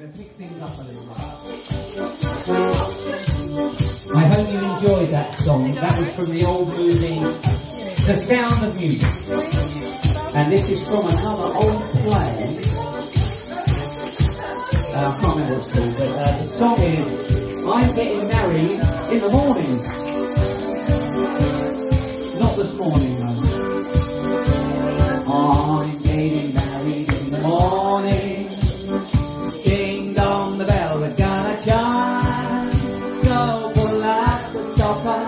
and pick things up a little bit. I hope you enjoyed that song. That was from the old movie, The Sound of Music. And this is from another old play. Uh, I can't remember what it's called, but uh, the song is I'm Getting Married in the Morning. Not this morning, though. I'm getting married in the morning. help.